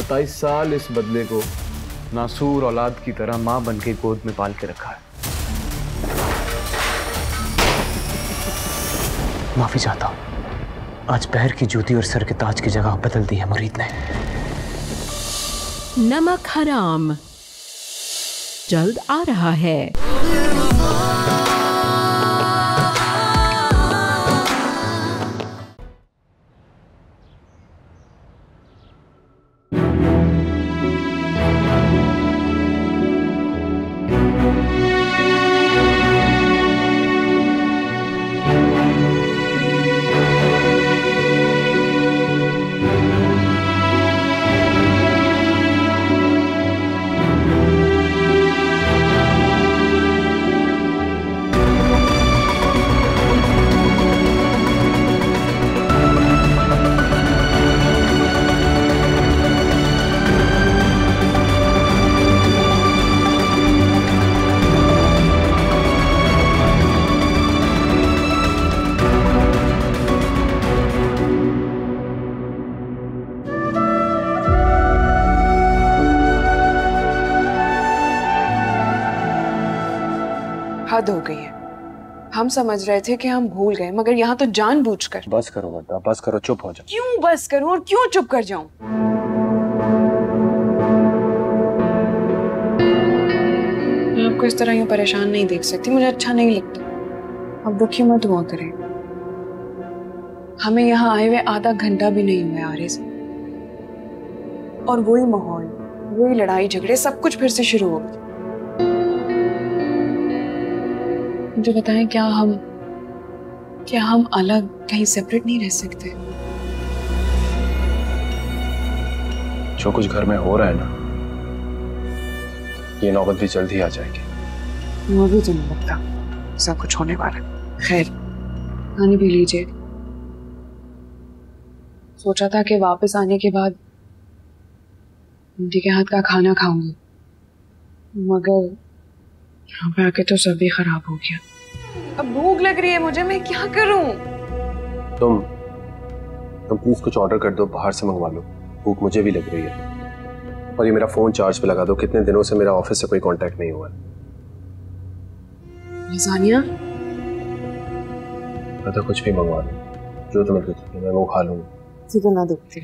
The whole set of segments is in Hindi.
सताइस साल इस बदले को नासूर औलाद की तरह माँ बन के गोद में पाल के रखा है। माफ़ी चाहता हूँ। आज पैर की जूती और सर के ताज की जगह बदल दी है मुरीद ने। नमक हराम। जल्द आ रहा है। हद हो गई है। हम समझ रहे थे कि हम भूल गए मगर यहाँ तो जानबूझकर। बस करो वरदा बस करो चुप हो जाओ। क्यों बस करूँ और क्यों चुप कर जाऊँ? मैं आपको इस तरह यूँ परेशान नहीं देख सकती मुझे अच्छा नहीं लगता। अब दुखी मत हुआ करें। हमें यहाँ आए हुए आधा घंटा भी नहीं हुआ आरे से और वही माहौल वही लड़ाई झगड़े सब कुछ फिर से शुरू हो गए। मुझे बताएँ क्या हम क्या हम अलग कहीं सेपरेट नहीं रह सकते? जो कुछ घर में हो रहा है ना ये नौबत भी जल्द ही आ जाएगी। मुझे तो नहीं लगता ऐसा कुछ होने वाला है। खैर पानी पी लीजिए। सोचा था कि वापस आने के बाद आंटी के हाथ का खाना खाऊँगी। मगर यहाँ पे आके तो सब भी खराब हो गया। अब भूख लग रही है मुझे मैं क्या करूँ? तुम तुम प्लीज़ कुछ ऑर्डर कर दो बाहर से मंगवा लो। भूख मुझे भी लग रही है। और ये मेरा फ़ोन चार्ज पे लगा दो कितने दिनों से मेरा ऑफ़िस से कोई कांटेक्ट नहीं हुआ। है लजानिया तो कुछ भी मंगवा लो। जो तुम्हें कुछ मैं वो खा लूँगा। तो ना दुखती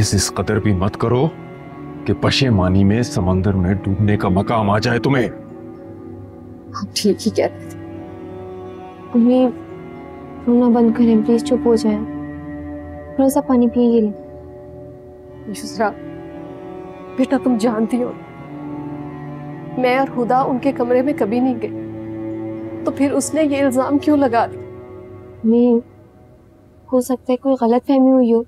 अरे इस कदर भी मत करो कि पशेमानी में समंदर में डूबने का मकाम आ जाए तुम्हें। ठीक ही कह रहे थे। रोना बंद करें प्लीज़ चुप हो जाए। थोड़ा सा पानी पिए ले बेटा तुम जानती हो मैं और हुदा उनके कमरे में कभी नहीं गए तो फिर उसने ये इल्ज़ाम क्यों लगा दिया? मैं हो सकता है कोई गलत फहमी हुई हो।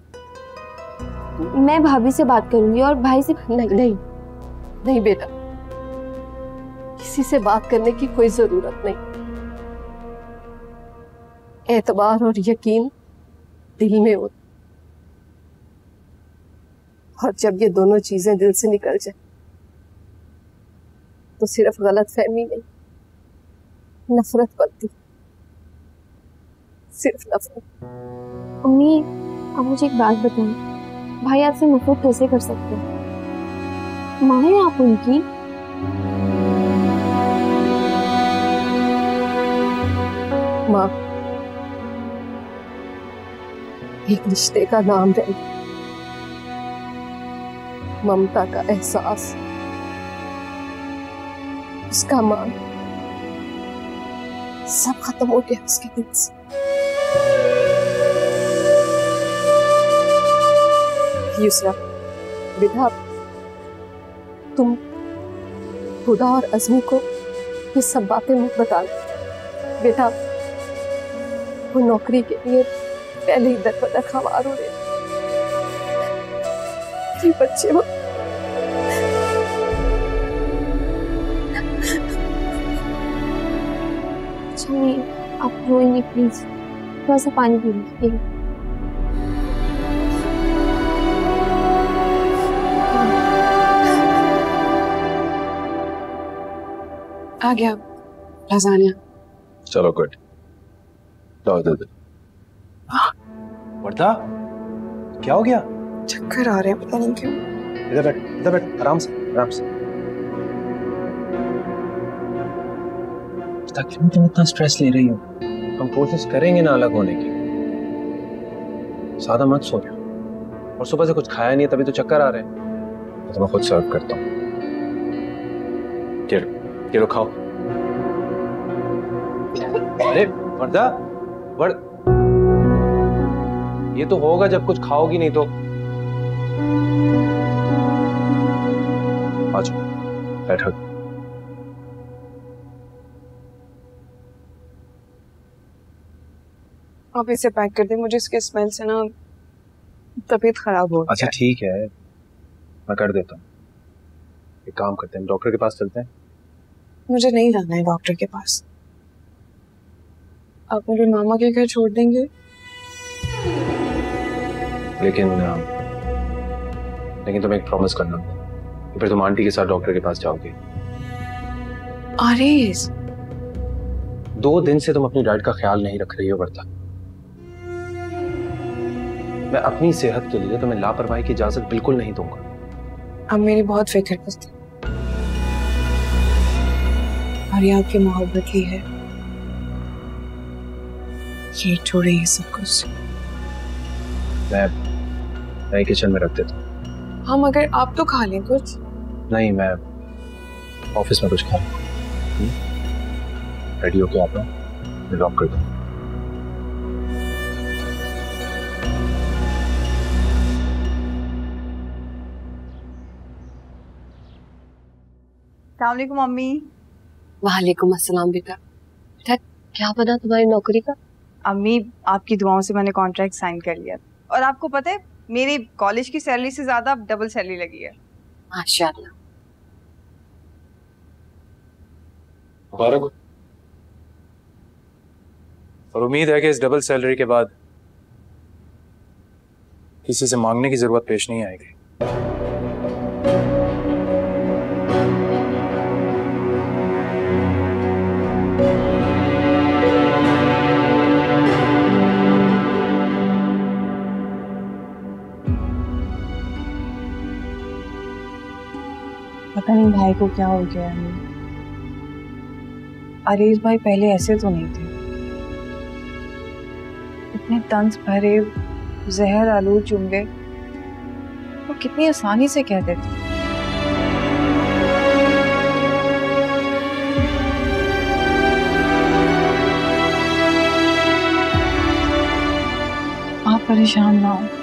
मैं भाभी से बात करूँगी और भाई से नहीं नहीं। नहीं बेटा। किसी से बात करने की कोई ज़रूरत नहीं। एतबार और यकीन दिल में हो। और जब ये दोनों चीज़ें दिल से निकल जाए तो सिर्फ़ गलत फहमी नहीं नफरत बनती। सिर्फ़ नफरत। अम्मी अब मुझे एक बात बताएँ। भाई आपसे नफरत कैसे कर सकते हैं? है आप उनकी? माँ, एक रिश्ते का नाम रह ममता का एहसास। उसका मान सब खत्म हो गया उसके दिल से। युसरा विधा। तुम खुदा और अजमी को ये सब बातें मत बता दो बेटा वो नौकरी के लिए पहले ही दर बदर खवार हो रहे बच्चे वो अच्छा नहीं आप रोइए प्लीज़ थोड़ा सा पानी पी लीजिए आ गया। लजानिया। चलो गुड। लो दे दे। वर्धा क्या हो गया? चक्कर आ रहे हैं पता नहीं क्यों। इधर बैठ इधर बैठ आराम से आराम से। वर्धा क्यों तुम इतना स्ट्रेस ले रही हो? हम कोशिश करेंगे ना अलग होने की। ज़्यादा मत सो जाओ और सुबह से कुछ खाया नहीं है तभी तो चक्कर आ रहे हैं। तो मैं खुद सर्व करता हूँ। चलो चलो खाओ अरे वर्धा वर्ध ये तो होगा जब कुछ खाओगी नहीं तो। आ जाओ बैठो। आप इसे पैक कर दें मुझे इसके स्मेल से ना तबीयत खराब हो अच्छा ठीक है। मैं कर देता हूँ। एक काम करते हैं डॉक्टर के पास चलते हैं। मुझे नहीं जाना है डॉक्टर के पास। आप मुझे मामा के घर छोड़ देंगे? लेकिन लेकिन तुम्हें एक प्रॉमिस करना कि फिर तुम आंटी के साथ डॉक्टर के पास जाओगे। आरेज दो दिन से तुम अपनी डाइट का ख्याल नहीं रख रही हो वर्ता। मैं अपनी सेहत के लिए तुम्हें लापरवाही की इजाज़त बिल्कुल नहीं दूँगा। अब मेरी बहुत फ़िक्र करते और ये आपकी मोहब्बत ही। है ये छोड़े ये सब कुछ। मैं मैं किचन में रख देता हूँ। हम अगर आप तो खा लें कुछ। नहीं मैं ऑफ़िस में कुछ खा रेडी होके आता हूँ मैं ड्रॉप कर दूँ। मम्मी। वालेकुम अस्सलाम बेटा। बेटा क्या बना तुम्हारी नौकरी का? अम्मी आपकी दुआओं से मैंने कॉन्ट्रैक्ट साइन कर लिया। और आपको पता है मेरी कॉलेज की सैलरी से ज़्यादा डबल सैलरी लगी है। माशाल्लाह। मुबारक और उम्मीद है कि इस डबल सैलरी के बाद किसी से मांगने की ज़रूरत पेश नहीं आएगी। पता नहीं भाई को क्या हो गया है। अरेज भाई पहले ऐसे तो नहीं थे। इतने तंज भरे, जहर आलूद जुमले वो कितनी आसानी से कह देते आप परेशान ना हो।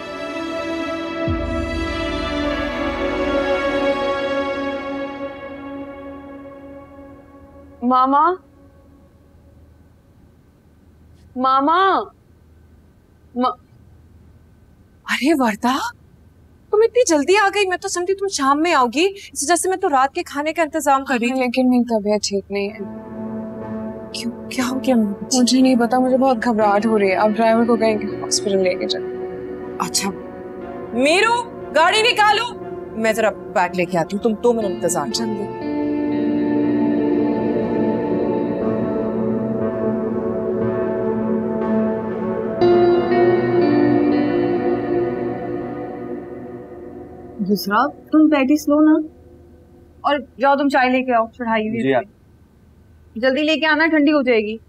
मामा मामा मा... अरे वर्दा तुम इतनी जल्दी आ गई मैं तो समझी तुम शाम में आओगी इस वजह से मैं तो रात के खाने का इंतज़ाम कर रही हूँ लेकिन मेरी तबीयत ठीक नहीं है। क्यों क्या हो गया? मुझे नहीं पता मुझे बहुत घबराहट हो रही है। अब ड्राइवर को कहेंगे हॉस्पिटल लेके जाए अच्छा मीरू गाड़ी निकालो। मैं जरा बैग लेके आती हूँ तुम दो मिनट इंतज़ार जल्दी। दूसरा तुम पैटिस लो ना। और जाओ तुम चाय लेके आओ चढ़ाई हुई जल्दी लेके आना ठंडी हो जाएगी।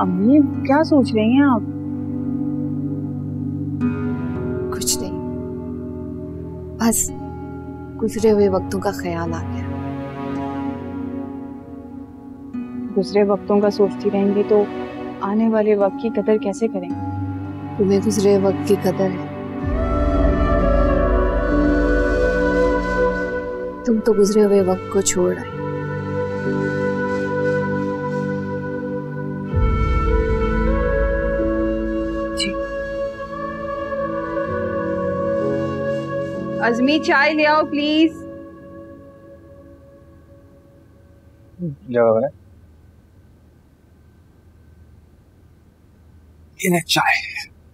अम्मी क्या सोच रही हैं आप? कुछ नहीं। बस गुजरे हुए वक्तों का ख्याल आ गया। दूसरे वक्तों का सोचती रहेंगी तो आने वाले वक्त की कदर कैसे करेंगे तुम्हें गुजरे वक्त की कदर है। तुम तो गुजरे हुए वक्त को छोड़ आए। अजमी चाय ले आओ प्लीज़ जवाब है? ये चाय?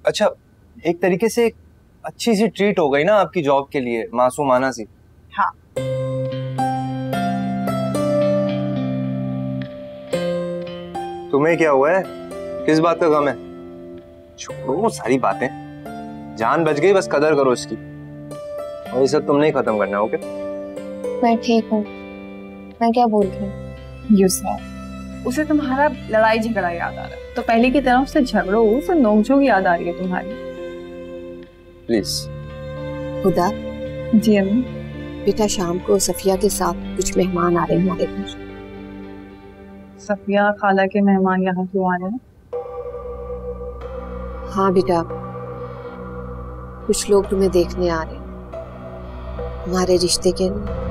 अच्छा एक तरीके से एक अच्छी सी ट्रीट हो गई ना आपकी जॉब के लिए मासूमाना सी। हाँ। तुम्हें क्या हुआ है? किस बात का गम है? छोड़ो वो सारी बातें। जान बच गई बस कदर करो इसकी। और ये सब तुमने ही खत्म करना ओके मैं ठीक हूँ। मैं क्या बोल रही हूँ उसे तुम्हारा लड़ाई झगड़ा याद आ रहा है। तो पहले की तरह उससे झगड़ो उसे नोकझोंक याद आ रही है तुम्हारी। प्लीज़ खुदा। जी अम्मी। बेटा शाम को सफिया के साथ कुछ मेहमान आ रहे हैं हमारे घर। सफिया खाला के मेहमान यहाँ क्यों आ रहे हैं? हाँ बेटा। कुछ लोग तुम्हें देखने आ रहे हैं। हमारे रिश्ते के लिए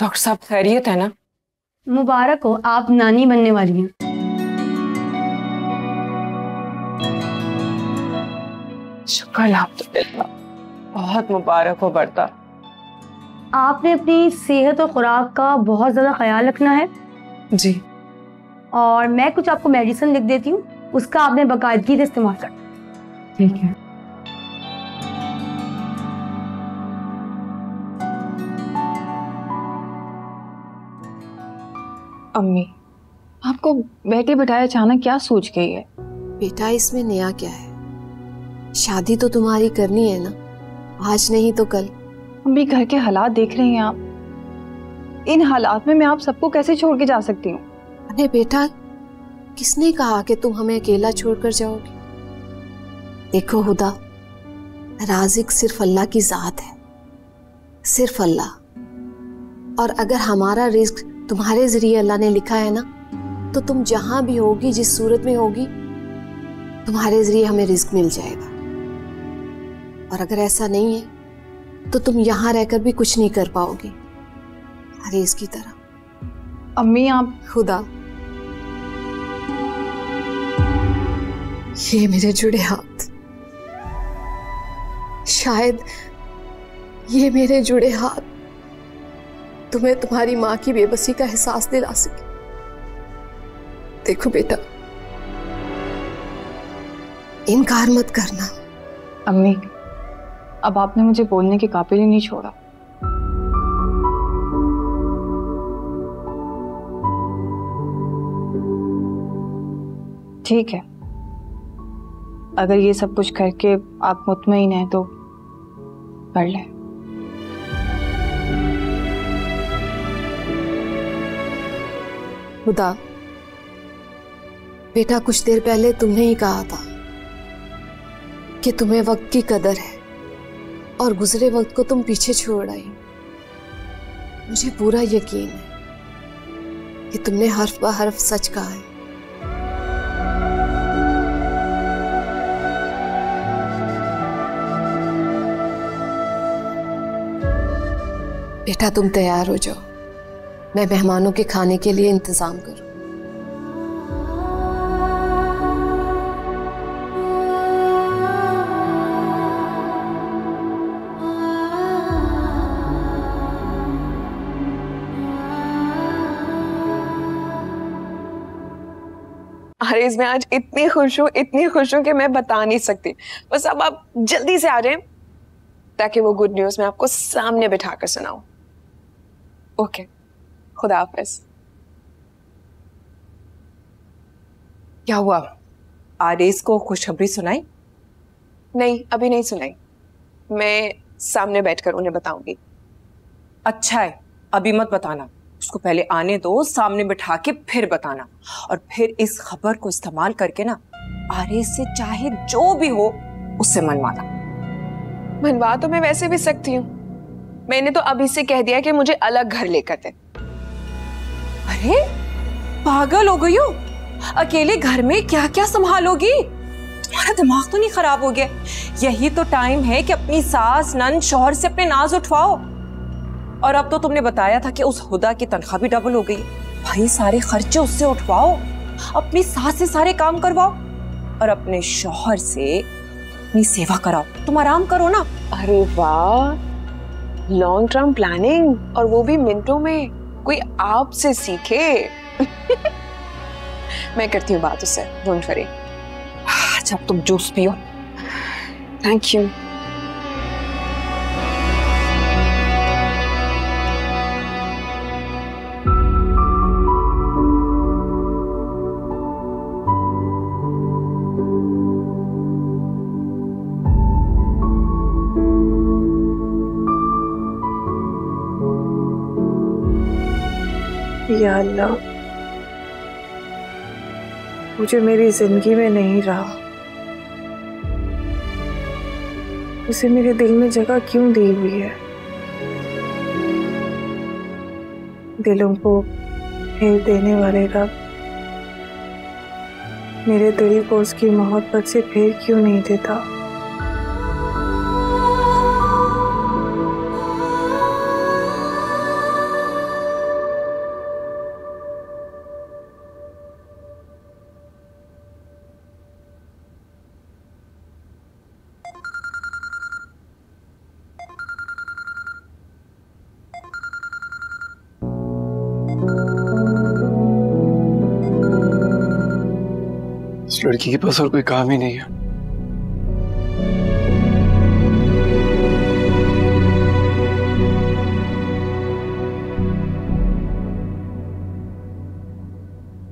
डॉक्टर साहब खैरियत है ना? मुबारक हो आप नानी बनने वाली हैं। शुक्र अल्हम्दुलिल्लाह बहुत मुबारक हो बरता। आपने अपनी सेहत और खुराक का बहुत ज़्यादा ख्याल रखना है? जी। और मैं कुछ आपको मेडिसिन लिख देती हूँ उसका आपने बाकायदगी से इस्तेमाल करना ठीक है। अम्मी आपको बैठे बैठाए अचानक क्या सोच गई है? बेटा इसमें नया क्या है? शादी तो तुम्हारी करनी है ना? आज नहीं तो कल। अम्मी घर के हालात देख रही हैं आप। इन हालात में मैं आप सबको कैसे छोड़ के जा सकती हूँ? अरे बेटा किसने कहा कि तुम हमें अकेला छोड़कर जाओगे? देखो हुदा राजिक सिर्फ़ अल्लाह की जात है। सिर्फ़ अल्लाह। और अगर हमारा रिस्क तुम्हारे ज़रिए अल्लाह ने लिखा है ना? तो तुम जहाँ भी होगी जिस सूरत में होगी तुम्हारे ज़रिए हमें रिस्क मिल जाएगा। और अगर ऐसा नहीं है तो तुम यहाँ रहकर भी कुछ नहीं कर पाओगे। अरे इसकी तरह। अम्मी आप खुदा। ये मेरे जुड़े हाथ। शायद ये मेरे जुड़े हाथ। तुम्हें तुम्हारी माँ की बेबसी का एहसास दिला सके। देखो बेटा, इनकार मत करना। अम्मी, अब आपने मुझे बोलने के काबिल ही नहीं छोड़ा। ठीक है। अगर ये सब कुछ करके आप मुतमईन हैं तो कर लें। खुदा, बेटा कुछ देर पहले तुमने ही कहा था कि तुम्हें वक्त की कदर है और गुजरे वक्त को तुम पीछे छोड़ आई। मुझे पूरा यकीन है कि तुमने हर्फ ब हर्फ सच कहा है। बेटा तुम तैयार हो जाओ। मैं मेहमानों के खाने के लिए इंतज़ाम करूँ। अरे मैं आज इतनी खुश हूँ, इतनी खुश हूँ कि मैं बता नहीं सकती। बस अब आप जल्दी से आ जाए, ताकि वो गुड न्यूज़ मैं आपको सामने बिठा कर सुनाऊं। ओके खुदा हाफिज क्या हुआ? आरेस को खुशखबरी सुनाई? नहीं अभी नहीं सुनाई। मैं सामने बैठकर उन्हें बताऊँगी। अच्छा है अभी मत बताना। उसको पहले आने दो सामने बिठा के फिर बताना। और फिर इस खबर को इस्तेमाल करके ना आरेस से चाहे जो भी हो उससे मनवाना। मनवा तो मैं वैसे भी सकती हूँ। मैंने तो अभी से कह दिया कि मुझे अलग घर लेकर दे। अरे पागल हो गई हो। अकेले घर में क्या क्या संभालोगी? तुम्हारा दिमाग तो नहीं खराब हो गया। यही तो टाइम है कि अपनी सास नन शोहर से अपने नाज उठवाओ। और अब तो तुमने बताया था कि उस हुदा की तनख्वाह भी डबल हो गई। भाई, सारे खर्चे उससे उठवाओ। अपनी सास से सारे काम करवाओ। और अपने शोहर से अपनी सेवा कराओ। तुम आराम करो ना। अरे वाह। लॉन्ग टर्म प्लानिंग और वो भी मिनटों में। कोई आपसे सीखे? मैं करती हूँ बात उससे डोंट वरी जब तुम जूस पियो। थैंक यू या अल्लाह, मुझे मेरी ज़िंदगी में नहीं रहा। उसे मेरे दिल में जगह क्यों दी हुई है? दिलों को फेर देने वाले रब, मेरे दिल को उसकी मोहब्बत से फेर क्यों नहीं देता? लड़की के पास और कोई काम ही नहीं है।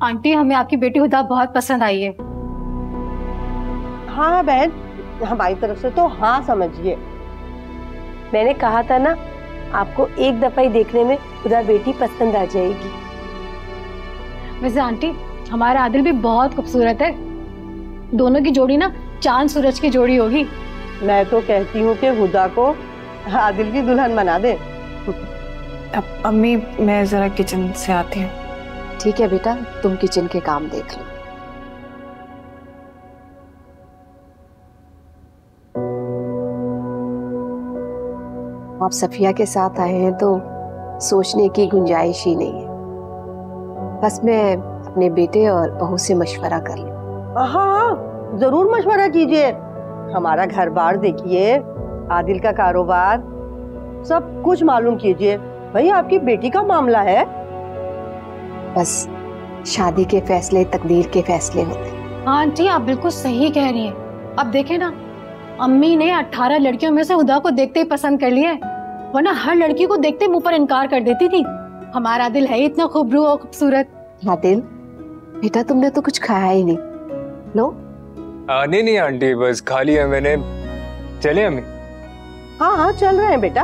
आंटी हमें आपकी बेटी हुदा बहुत पसंद आई है। हाँ बहन हमारी तरफ़ से तो हाँ समझिए। मैंने कहा था ना आपको एक दफ़ा ही देखने में खुदा बेटी पसंद आ जाएगी। वैसे आंटी हमारा आदिल भी बहुत खूबसूरत है। दोनों की जोड़ी ना चाँद सूरज की जोड़ी होगी। मैं तो कहती हूँ कि हुदा को आदिल की दुल्हन बना दे। अब अम्मी मैं जरा किचन से आती हूँ। ठीक है बेटा तुम किचन के काम देख लो। आप सफिया के साथ आए हैं तो सोचने की गुंजाइश ही नहीं है। बस मैं अपने बेटे और बहू से मशवरा कर लूँ। हाँ हाँ ज़रूर मशवरा कीजिए। हमारा घर बार देखिए आदिल का कारोबार। सब कुछ मालूम कीजिए। भाई आपकी बेटी का मामला है। बस शादी के फैसले तकदीर के फैसले होते हैं। हाँ आंटी आप बिल्कुल सही कह रही हैं। अब देखें ना अम्मी ने अट्ठारह लड़कियों में से हुदा को देखते ही पसंद कर लिया है। वरना हर लड़की को देखते मुँह पर इनकार कर देती थी। हमारा दिल है इतना खूबरू और खूबसूरत। आदिल बेटा तुमने तो कुछ खाया ही नहीं। लो। आ, नहीं नहीं आंटी बस खा लिया मैंने चले अम्मी हाँ हाँ चल रहे हैं बेटा।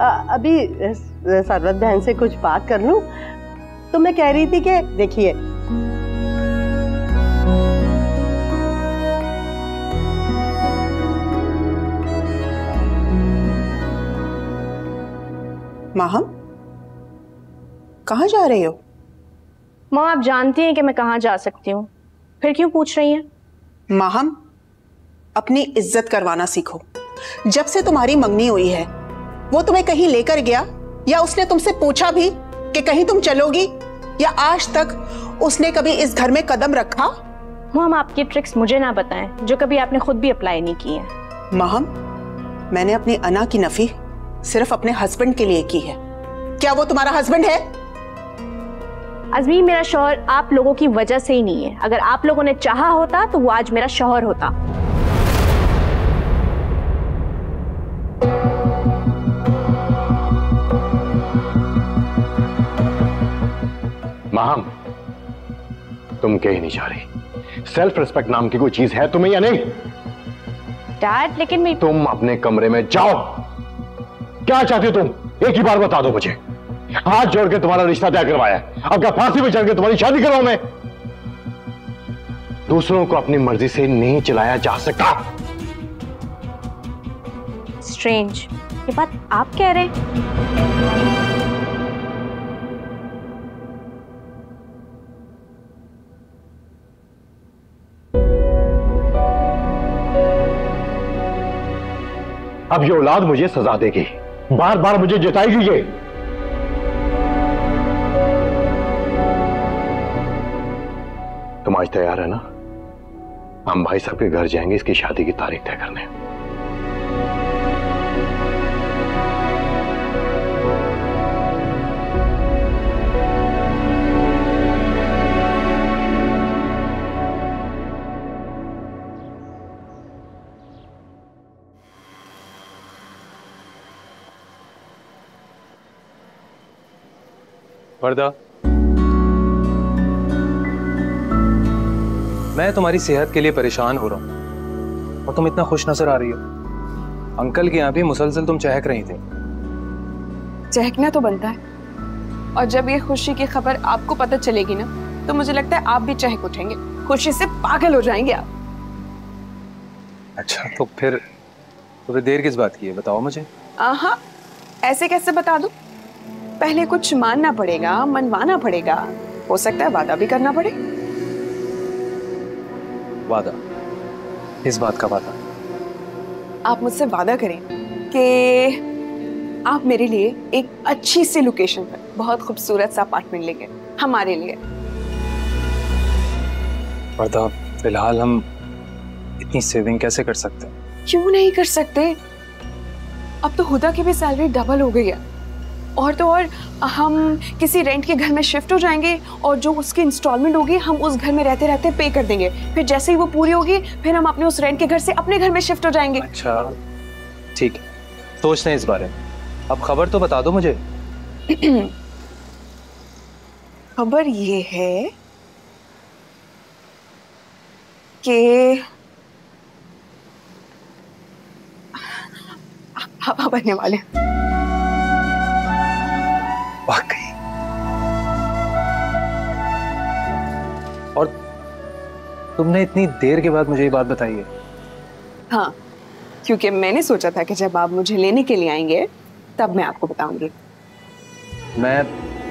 अ, अभी सरवत बहन से कुछ बात कर लूँ। तो मैं कह रही थी कि देखिए। माहम कहाँ जा रही हो? माँ आप जानती हैं कि मैं कहाँ जा सकती हूँ। फिर क्यों पूछ रही हैं? माहम अपनी इज़्ज़त करवाना सीखो। जब से तुम्हारी मंगनी हुई है वो तुम्हें कहीं लेकर गया या उसने तुमसे पूछा भी कि कहीं तुम चलोगी या आज तक उसने कभी इस घर में कदम रखा? माम आपकी ट्रिक्स मुझे ना बताएँ जो कभी आपने खुद भी अप्लाई नहीं की है। माहम मैंने अपनी अना की नफी सिर्फ़ अपने हस्बैंड के लिए की है। क्या वो तुम्हारा हस्बैंड है? अजमी मेरा शोहर आप लोगों की वजह से ही नहीं है। अगर आप लोगों ने चाहा होता तो वो आज मेरा शोहर होता। माहम तुम कहीं नहीं जा रही। सेल्फ रिस्पेक्ट नाम की कोई चीज़ है तुम्हें या नहीं? डैड लेकिन मैं तुम अपने कमरे में जाओ। क्या चाहती हो तुम? एक ही बार बता दो मुझे। हाथ जोड़ के तुम्हारा रिश्ता तय करवाया अब क्या फांसी पे चढ़ के तुम्हारी शादी करवाऊं मैं? दूसरों को अपनी मर्ज़ी से नहीं चलाया जा सकता। स्ट्रेंज ये बात आप कह रहे हैं? अब ये औलाद मुझे सजा देगी। बार बार मुझे जिताएगी ये। आज तैयार है ना? हम भाई साहब के घर जाएँगे, इसकी शादी की तारीख तय करने। वर्दा मैं तुम्हारी सेहत के लिए परेशान हो रहा हूँ। और तुम इतना खुश नज़र आ रही हो। अंकल के यहाँ भी मुसलसल तुम चहक रही थी। चहकना तो बनता है। और जब ये खुशी की खबर आपको पता चलेगी ना तो मुझे लगता है आप भी चहक उठेंगे। खुशी से पागल हो जाएँगे आप। अच्छा तो फिर तो फिर देर किस बात की है? बताओ मुझे। हाँ ऐसे कैसे बता दूँ? पहले कुछ मानना पड़ेगा मनवाना पड़ेगा। हो सकता है वादा भी करना पड़े। वादा। इस बात का वादा। आप मुझसे वादा करें कि आप मेरे लिए एक अच्छी सी लोकेशन पर बहुत खूबसूरत सा अपार्टमेंट लेंगे हमारे लिए। वर्दा फ़िलहाल हम इतनी सेविंग कैसे कर सकते हैं? क्यों नहीं कर सकते? अब तो हुदा की भी सैलरी डबल हो गई है। और तो और हम किसी रेंट के घर में शिफ्ट हो जाएँगे और जो उसकी इंस्टॉलमेंट होगी हम उस घर में रहते रहते पे कर देंगे। फिर जैसे ही वो पूरी होगी फिर हम अपने उस रेंट के घर से अपने घर में शिफ्ट हो जाएँगे। अच्छा ठीक। है सोचते हैं इस बारे में। अब खबर तो बता दो मुझे। खबर ये है कि हवा बनने वाले हैं। वाकई। और तुमने इतनी देर के बाद मुझे ये बात बताई है। हाँ क्योंकि मैंने सोचा था कि जब आप मुझे लेने के लिए आएँगे तब मैं आपको बताऊँगी। मैं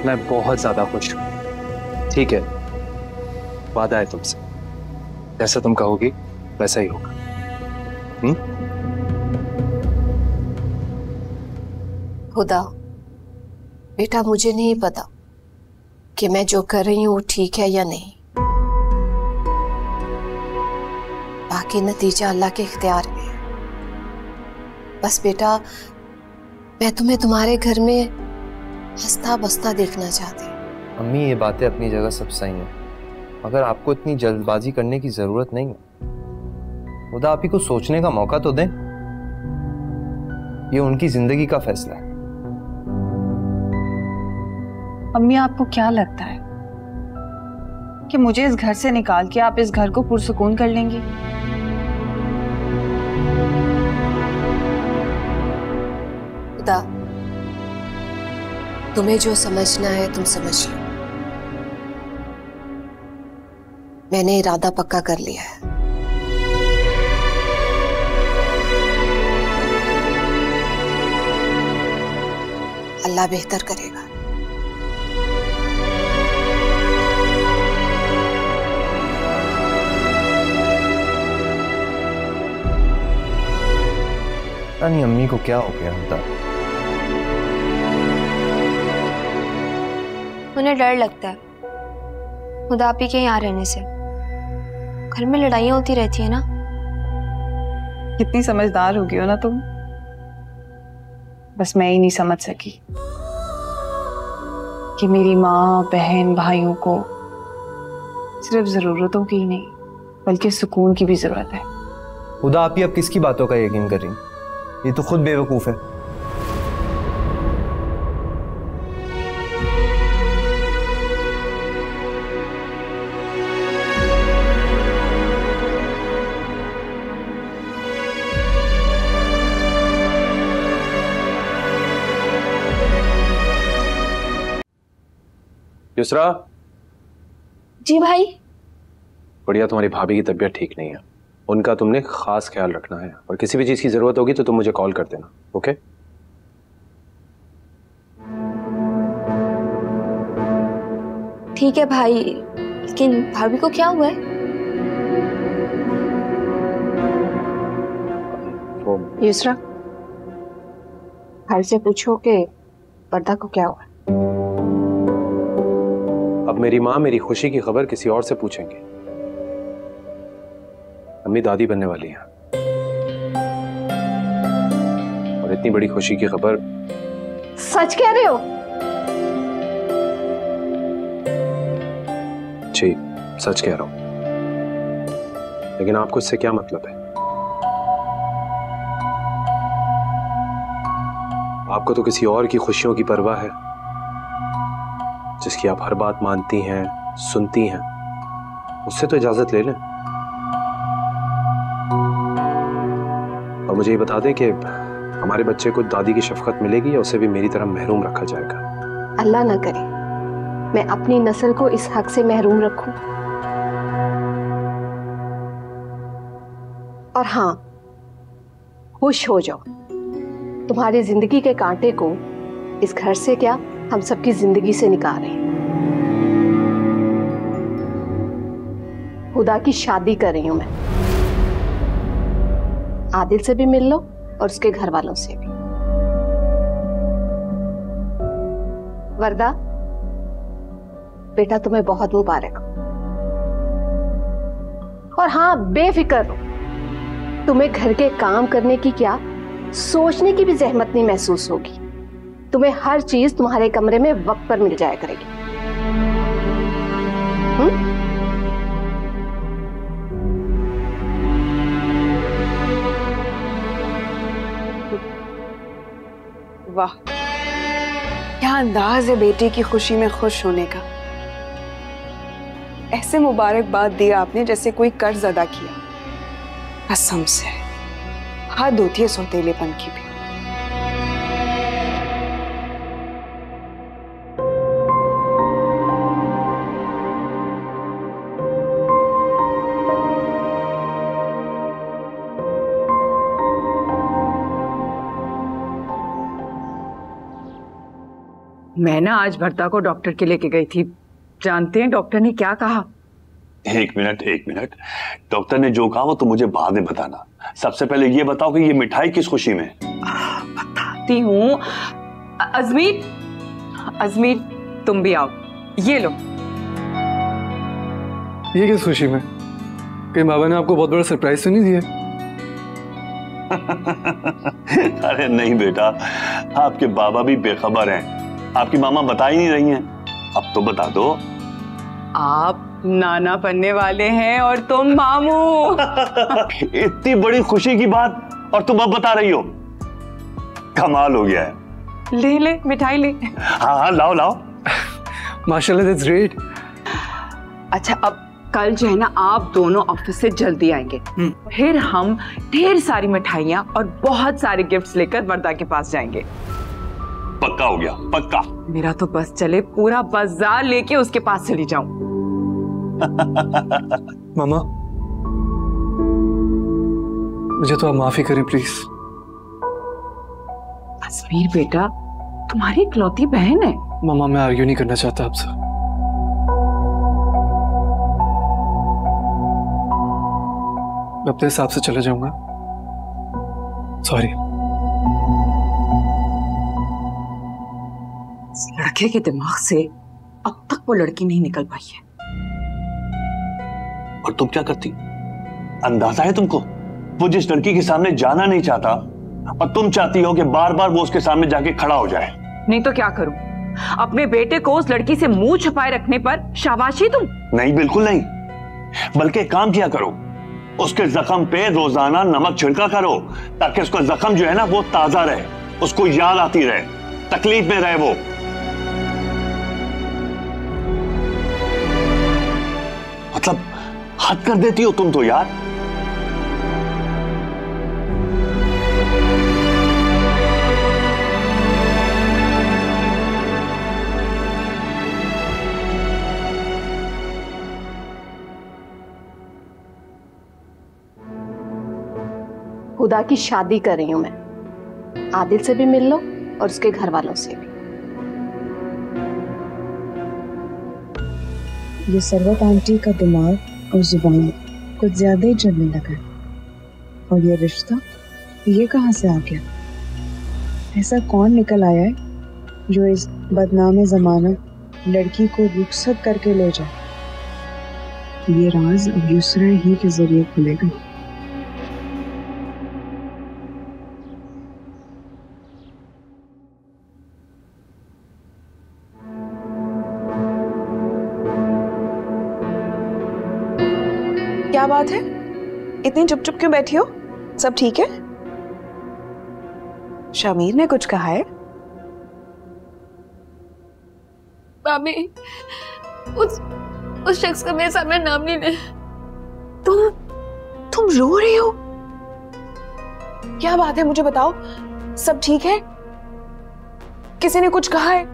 मैं बहुत ज़्यादा खुश हूँ। ठीक है वादा है तुमसे। जैसा तुम कहोगी वैसा ही होगा। हम्म? खुदा बेटा, मुझे नहीं पता कि मैं जो कर रही हूँ वो ठीक है या नहीं। बाकी नतीजा अल्लाह के इख्तियार में बस बेटा, मैं तुम्हें तुम्हारे घर में हंसता बसता देखना चाहती अम्मी, ये बातें अपनी जगह सब सही हैं, मगर आपको इतनी जल्दबाजी करने की ज़रूरत नहीं है। खुदा आप ही को सोचने का मौका तो दें। ये उनकी ज़िंदगी का फैसला है। अम्मी, आपको क्या लगता है कि मुझे इस घर से निकाल के आप इस घर को पुरसकून कर लेंगी? तुम्हें जो समझना है तुम समझ लो। मैंने इरादा पक्का कर लिया है। अल्लाह बेहतर करेगा। नहीं अम्मी को क्या हो गया बता उन्हें डर लगता है। खुदा आप ही के यहाँ रहने से। घर में लड़ाइयाँ होती रहती है ना? कितनी समझदार होगी हो ना तुम? बस मैं ही नहीं समझ सकी कि मेरी माँ बहन भाइयों को सिर्फ़ जरूरतों की ही नहीं बल्कि सुकून की भी ज़रूरत है। खुदा आप ही अब किसकी बातों का यकीन कर रही ये तो खुद बेवकूफ़ है। युसरा? जी भाई। बढ़िया तुम्हारी भाभी की तबीयत ठीक नहीं है। उनका तुमने खास ख्याल रखना है। और किसी भी चीज़ की ज़रूरत होगी तो तुम मुझे कॉल कर देना ओके? ठीक है भाई लेकिन भाभी को क्या हुआ है? युसरा भाई से पूछो कि पर्दा को क्या हुआ? अब मेरी माँ मेरी खुशी की खबर किसी और से पूछेंगे। अम्मी दादी बनने वाली हैं। और इतनी बड़ी खुशी की खबर। सच कह रहे हो? जी सच कह रहा हूँ। लेकिन आपको इससे क्या मतलब है? आपको तो किसी और की खुशियों की परवाह है जिसकी आप हर बात मानती हैं सुनती हैं। उससे तो इजाज़त ले लें। मुझे ये बता दें कि हमारे बच्चे को दादी की शफकत मिलेगी या उसे भी मेरी तरह महरूम रखा जाएगा। अल्लाह ना करे। मैं अपनी नस्ल को इस हक से महरूम रखूँ। और हाँ खुश हो जाओ। तुम्हारी ज़िंदगी के कांटे को इस घर से क्या हम सबकी ज़िंदगी से निकाल? रहे खुदा की शादी कर रही हूँ मैं। आदिल से भी मिल लो और उसके घर वालों से भी। वरदा, बेटा तुम्हें बहुत मुबारक हो। और हाँ बेफिक्र हो। तुम्हें घर के काम करने की क्या, सोचने की भी जहमत नहीं महसूस होगी। तुम्हें हर चीज़ तुम्हारे कमरे में वक्त पर मिल जाया करेगी। हुँ? वाह, क्या अंदाज है बेटी की खुशी में खुश होने का? ऐसे मुबारकबाद दिया आपने जैसे कोई कर्ज अदा किया। कसम से हद होती है सौतेलेपन की भी। मैं ना आज भरता को डॉक्टर के लेके गई थी। जानते हैं डॉक्टर ने क्या कहा? एक मिनट एक मिनट। डॉक्टर ने जो कहा वो तो मुझे बाद में बताना। सबसे पहले ये बताओ कि ये मिठाई किस खुशी में? बताती हूँ। अजमीर अजमीर तुम भी आओ। ये लो। ये किस खुशी में? कहीं बाबा ने आपको बहुत बड़ा सरप्राइज़ तो नहीं दिया? अरे नहीं बेटा आपके बाबा भी बेखबर हैं। आपकी मामा बता ही नहीं रही हैं। अब तो बता दो। आप नाना बनने वाले हैं और तुम मामू। इतनी बड़ी खुशी की बात और तुम अब बता रही हो। कमाल हो गया है। ले ले मिठाई ले। हाँ हाँ लाओ लाओ। माशाल्लाह दैट्स ग्रेट अच्छा अब कल जो है ना आप दोनों ऑफ़िस से जल्दी आएँगे। फिर हम ढेर सारी मिठाइयाँ और बहुत सारे गिफ्ट्स लेकर वर्दा के पास जाएँगे। पक्का हो गया पक्का। मेरा तो बस चले पूरा बाज़ार लेके उसके पास चली जाऊँ। मामा। मुझे तो आप माफ़ी करें प्लीज़ अजमीर बेटा तुम्हारी इकलौती बहन है। मामा मैं आर्ग्यू नहीं करना चाहता आपसे। मैं अपने हिसाब से चला जाऊँगा। सॉरी लड़के के दिमाग से अब तक वो लड़की नहीं निकल पाई है। और तुम क्या करती? अंदाज़ा है तुमको? वो जिस लड़की के सामने जाना नहीं चाहता और तुम चाहती हो कि बार बार वो उसके सामने जाके खड़ा हो जाए। नहीं तो क्या करूँ? अपने बेटे को उस लड़की से मुँह छुपाए रखने पर शाबाशी तुम नहीं बिल्कुल नहीं। बल्कि काम किया करो। उसके जख्म पे रोज़ाना नमक छिड़का करो ताकि उसका जख्म जो है ना वो ताज़ा रहे। उसको याद आती रहे। तकलीफ़ में रहे वो। हद कर देती हो तुम तो यार। खुदा की शादी कर रही हूँ मैं। आदिल से भी मिल लो और उसके घर वालों से भी। ये सरवत आंटी का दिमाग और ज़ुबान कुछ ज़्यादा ही चलने लगा। और ये रिश्ता ये कहाँ से आ गया? ऐसा कौन निकल आया है जो इस बदनाम जमाना लड़की को रुखसत करके ले जाए? ये राज अब यूसरा ही के ज़रिए खुलेगा। बात है? इतनी चुप चुप क्यों बैठी हो? सब ठीक है? शमीर ने कुछ कहा है? भाभी उस उस शख्स का मेरे सामने नाम नहीं ले। तुम तुम रो रही हो? क्या बात है, मुझे बताओ। सब ठीक है? किसी ने कुछ कहा है?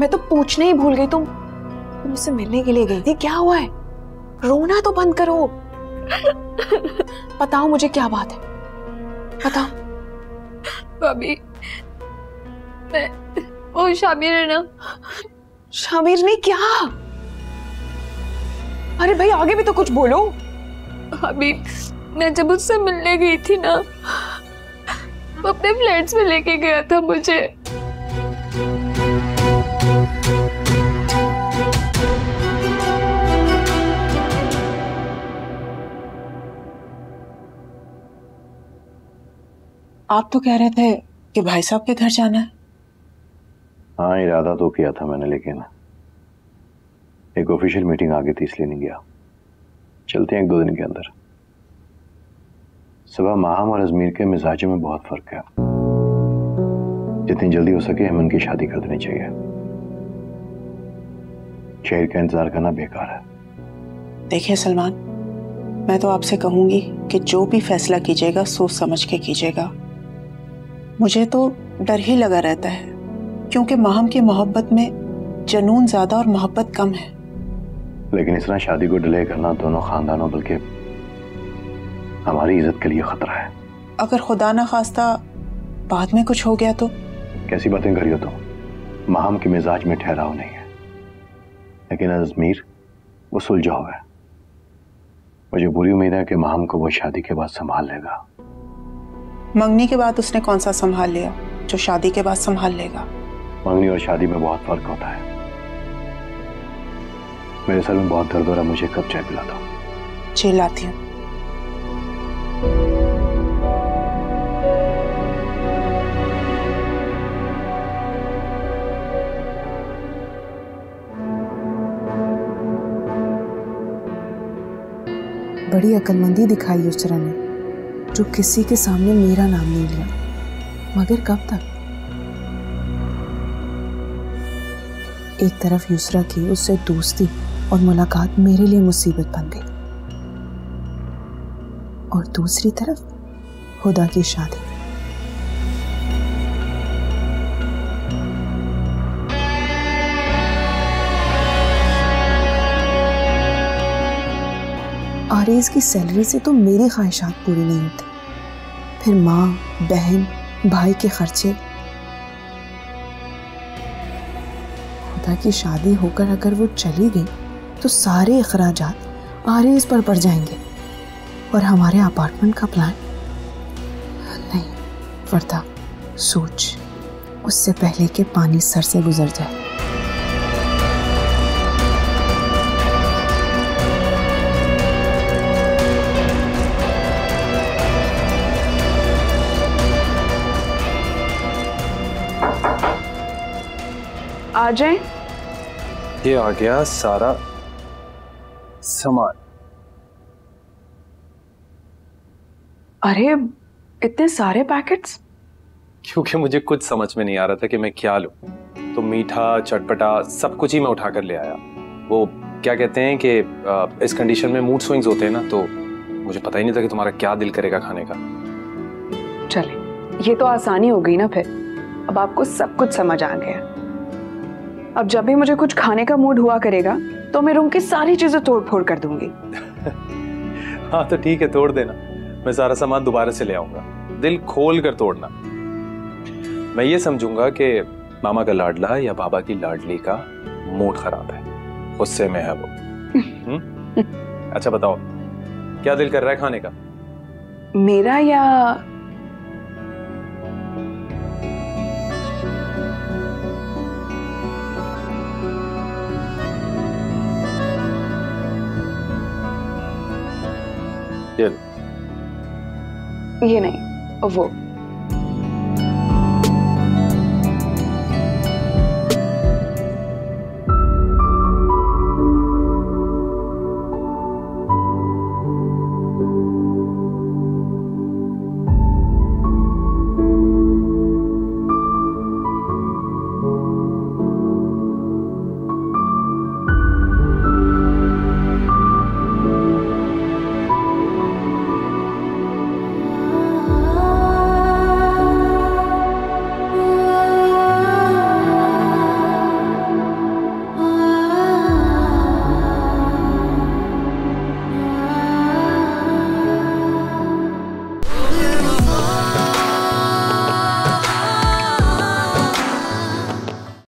मैं तो पूछने ही भूल गई तुम। तुम मुझसे मिलने के लिए गई थी, क्या हुआ है? रोना तो बंद करो। बताओ मुझे क्या बात है। बताओ। भाभी मैं वो शामिर है ना? शामिर ने क्या? अरे भाई आगे भी तो कुछ बोलो। भाभी मैं जब उससे मिलने गई थी ना वो अपने फ्लैट्स में लेके गया था मुझे। आप तो कह रहे थे कि भाई साहब के घर जाना है। हाँ इरादा तो किया था मैंने लेकिन एक ऑफिशियल मीटिंग आ गई थी इसलिए नहीं गया। चलते हैं एक दो दिन के अंदर। सुबह माहम और अजमीर के मिजाजों में बहुत फ़र्क है। जितनी जल्दी हो सके हमें उनकी शादी कर देनी चाहिए। शेर का इंतज़ार करना बेकार है। देखिए सलमान मैं तो आपसे कहूँगी कि जो भी फैसला कीजिएगा सोच समझ के कीजिएगा। मुझे तो डर ही लगा रहता है क्योंकि माहम की मोहब्बत में जनून ज़्यादा और मोहब्बत कम है। लेकिन इस तरह शादी को डिले करना दोनों खानदानों बल्कि हमारी इज़्ज़त के लिए खतरा है। अगर खुदा ना खास्ता बाद में कुछ हो गया तो? कैसी बातें करियो तुम? माहम के मिजाज में ठहराव नहीं है। लेकिन अजमीर वो सुलझा हुआ है मुझे बुरी उम्मीद है कि माहम को वो शादी के बाद संभाल लेगा। मंगनी के बाद उसने कौन सा संभाल लिया? जो शादी के बाद संभाल लेगा। मंगनी और शादी में बहुत फ़र्क होता है। मेरे सर में बहुत दर्द हो रहा मुझे कब चाय पिला दो चिल्लाती हूँ। बड़ी अकलमंदी दिखाई युसरा ने। जो किसी के सामने मेरा नाम नहीं लिया। मगर कब तक? एक तरफ़ यूसरा की, उससे दोस्ती और मुलाकात मेरे लिए मुसीबत बन गई। और दूसरी तरफ़ खुदा की शादी। आरेज की सैलरी से तो मेरी ख्वाहिशात पूरी नहीं होती। फिर माँ, बहन, भाई के खर्चे। खुदा की शादी होकर अगर वो चली गई तो सारे अखराज आरेज पर पड़ जाएँगे। और हमारे अपार्टमेंट का प्लान? नहीं, वर्दा सोच, उससे पहले कि पानी सर से गुजर जाए। आ जाए। ये आ गया सारा सामान। अरे इतने सारे पैकेट्स? क्योंकि मुझे कुछ समझ में नहीं आ रहा था कि मैं क्या लूँ। तो मीठा चटपटा सब कुछ ही मैं उठा कर ले आया। वो क्या कहते हैं कि इस कंडीशन में मूड स्विंग्स होते हैं ना तो मुझे पता ही नहीं था कि तुम्हारा क्या दिल करेगा खाने का। चले ये तो आसानी हो गई ना फिर। अब आपको सब कुछ समझ आ गया। अब जब भी मुझे कुछ खाने का मूड हुआ करेगा तो मैं रूम की सारी चीज़ें तोड़ फोड़ कर दूँगी। हाँ तो ठीक है तोड़ देना। मैं सारा सामान दोबारा से ले आऊँगा। दिल खोल कर तोड़ना। मैं ये समझूँगा कि मामा का लाडला या बाबा की लाडली का मूड खराब है। गुस्से में है वो। हम्म? अच्छा बताओ। क्या दिल कर रहा है खाने का? मेरा या ये ये नहीं वो।